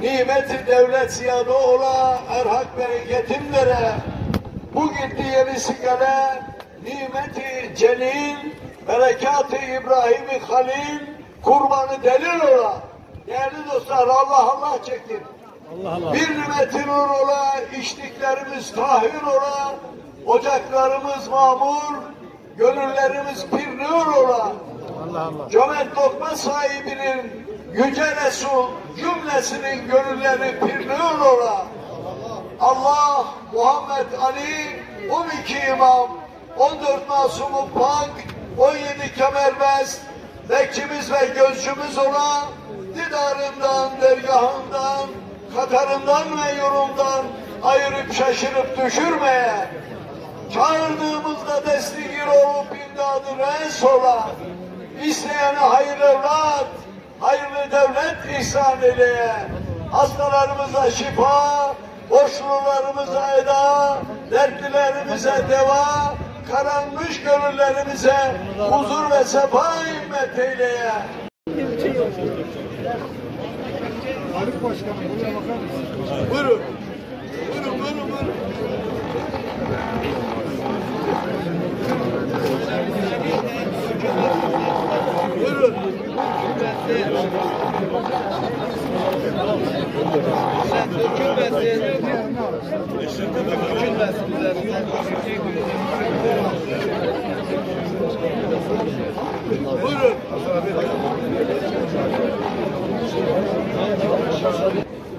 Nimeti devlet ziyadı ola, erhak bereketim vere. Bu gitti yeri sigara, nimeti celil, berekatı İbrahim'i halil, kurbanı delil ola. Değerli dostlar Allah Allah çektir. Bir nimetin ola, içtiklerimiz tahir ola, ocaklarımız mamur, gönüllerimiz bir nur ola. Cömert lokma sahibinin Yüce Resul cümlesinin gönülleri pirnur ola. Allah, Muhammed Ali, 12 imam, 14 masumu pak, 17 kemerbest, bekçimiz ve gözcümüz ola, didarından, dergahından, katarından ve yolundan ayırıp şaşırıp düşürmeye, çağırdığımızda destekir olup imdadı res ola, isteyene hayırlı evlat, hayırlı devlet ihsan eyleye. Hastalarımıza şifa, boşlularımıza eda, dertlilerimize deva, karanmış gönüllerimize huzur ve sefa himmet eyleye. Haluk Başkanım buraya bakar mısın? Buyurun. Buyurun, buyurun, buyurun. Buyurun.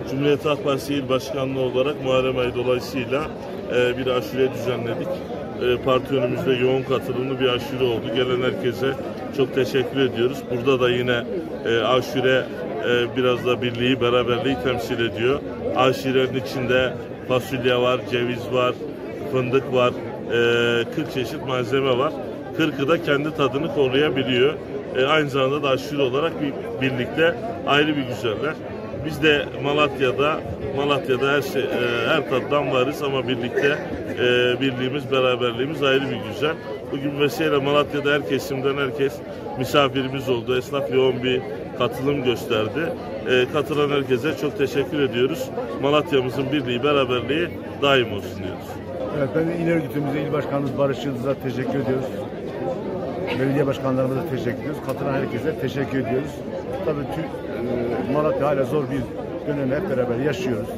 Cumhuriyet Halk Partisi İl Başkanlığı olarak Muharrem ayı dolayısıyla e, bir aşure düzenledik. E, parti önümüzde yoğun katılımlı bir aşure oldu. Gelen herkese çok teşekkür ediyoruz. Burada da yine e, aşure e, biraz da birliği, beraberliği temsil ediyor. Aşurenin içinde fasulye var, ceviz var, fındık var, e, 40 çeşit malzeme var. 40'ı da kendi tadını koruyabiliyor. E, aynı zamanda da aşure olarak bir, birlikte ayrı bir güzeller. Biz de Malatya'da Malatya'da her şey e, her tattan varız ama birlikte e, birliğimiz, beraberliğimiz ayrı bir güzel. Bugün vesile Malatya'da her kesimden herkes misafirimiz oldu. Esnaf yoğun bir katılım gösterdi. E, katılan herkese çok teşekkür ediyoruz. Malatya'mızın birliği, beraberliği daim olsun diyoruz. Evet, ben de İl Örgütümüze, Başkanımız Barış Yıldız'a teşekkür ediyoruz. Belediye başkanlarımıza teşekkür ediyoruz. Katılan herkese teşekkür ediyoruz. Tabii e, Malatya hala zor bir dönemi hep beraber yaşıyoruz.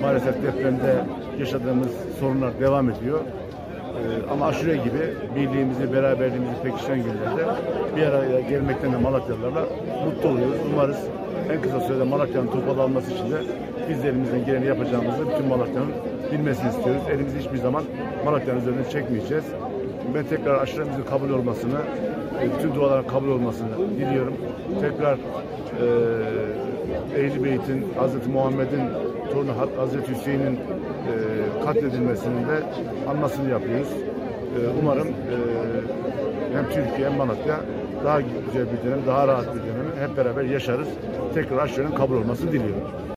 Maalesef depremde yaşadığımız sorunlar devam ediyor. E, ama aşure gibi birliğimizi, beraberliğimizi pekişen günlerde bir araya gelmekten de Malatyalılarla mutlu oluyoruz. Umarız en kısa sürede Malatya'nın toparlanması için de biz de elimizden geleni yapacağımızı bütün Malatya'nın bilmesini istiyoruz. Elimizi hiçbir zaman Malatya'nın üzerine çekmeyeceğiz. Ben tekrar aşuremizin kabul olmasını, bütün duaların kabul olmasını diliyorum. Tekrar e, Ehl-i Beyt'in, Hz. Muhammed'in torunu Hz. Hüseyin'in e, katledilmesinin de anmasını yapıyoruz. E, umarım e, hem Türkiye hem Malatya daha güzel bir dönem, daha rahat bir dönemi hep beraber yaşarız. Tekrar aşurenin kabul olmasını diliyorum.